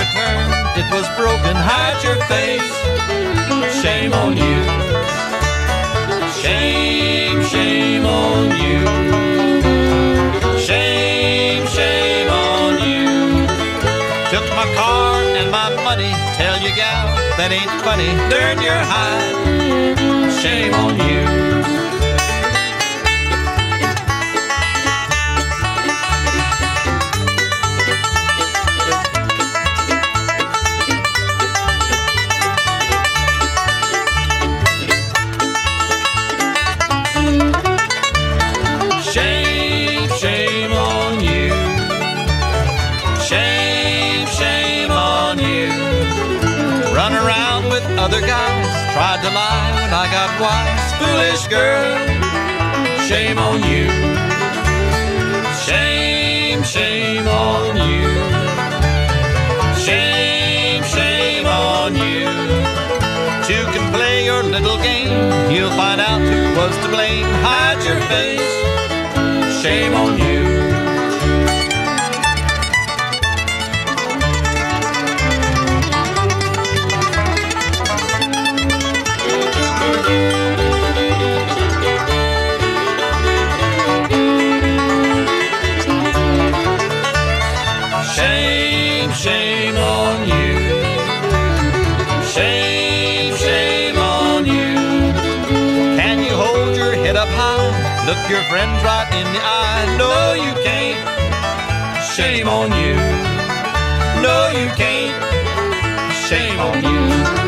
return, it was broken. Hide your face. Shame on you. Shame, shame on you. Shame, shame on you. Took my car and my money. Tell you, gal, that ain't funny. Learn your hide. Shame on you. Run around with other guys. Tried to lie when I got wise. Foolish girl. Shame on you. Shame, shame on you. Shame, shame on you. Two can play your little game. You'll find out who was to blame. Hide your face. Shame on you. Shame on you. Shame, shame on you. Can you hold your head up high? Look your friends right in the eye. No, you can't. Shame on you. No, you can't. Shame on you.